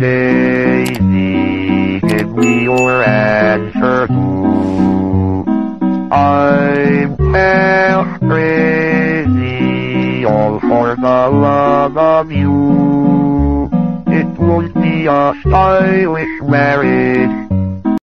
Daisy, give me your answer. I'm half crazy, all for the love of you. It won't be a stylish marriage.